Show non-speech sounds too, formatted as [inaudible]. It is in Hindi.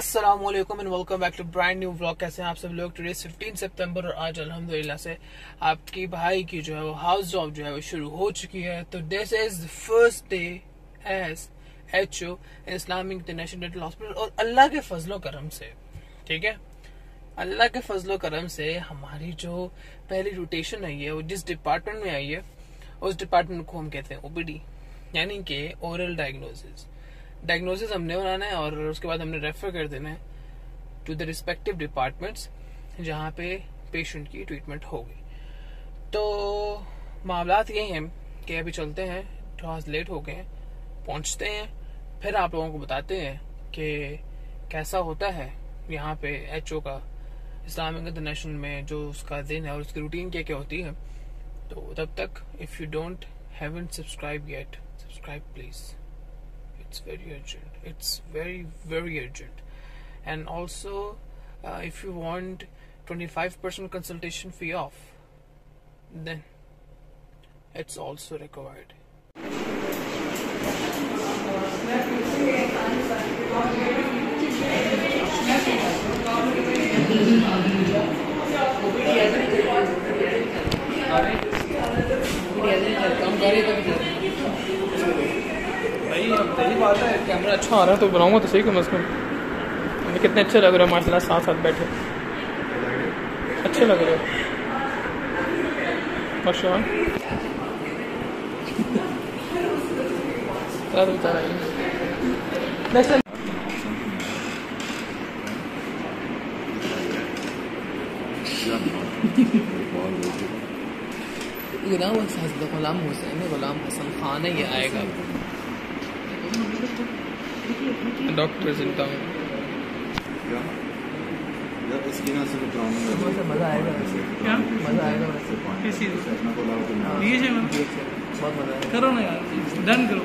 वालेकुम and welcome back to brand new vlog कैसे हैं आप सब लोग? टुडे 15 सितंबर और आज अल्हम्दुलिल्लाह से आपकी भाई की जो है वो हाउस जॉब जो है वो शुरू हो चुकी है। तो this is first day as H O Islamic International Dental Hospital और अल्लाह के फजलो करम से, ठीक है? अल्लाह के फजलो करम से हमारी जो पहली रोटेशन आई है, वो जिस डिपार्टमेंट में आई है, उस डिपार्टमेंट को हम कहते हैं ओपीडी यानी कि ओरल डायग्नोसिस डायग्नोसिस हमने बनाना है और उसके बाद हमने रेफर कर देना है टू द रिस्पेक्टिव डिपार्टमेंट्स जहाँ पे पेशेंट की ट्रीटमेंट होगी। तो मामला ये हैं कि अभी चलते हैं थोड़ा लेट हो गए हैं, पहुँचते हैं, फिर आप लोगों को बताते हैं कि कैसा होता है यहाँ पे एचओ का इस्लामिक इंटरनेशनल में जो उसका दिन है और उसकी रूटीन क्या क्या होती है। तो तब तक if you don't haven't subscribe yet subscribe please it's very urgent. It's very very urgent. And also uh, if you want 25% consultation fee off then it's also required भाई अब सही बात है। कैमरा अच्छा आ रहा है तो बनाऊँगा तो सही कम अज़ कम। हमें कितने अच्छे लग रहे हैं माशाल्लाह साथ साथ बैठे। अच्छे लग रहे हो। यार बेचारा [laughs] ये ना वो गुलाम हुसैन गुलाम हसन खान है ये आएगा। डॉक्टर्स चिंता हूँ। मज़ा आएगा। क्या? मज़ा आएगा किस चीज़ हाँ, है बहुत मज़ा आएगा। करो ना यार। डन करो।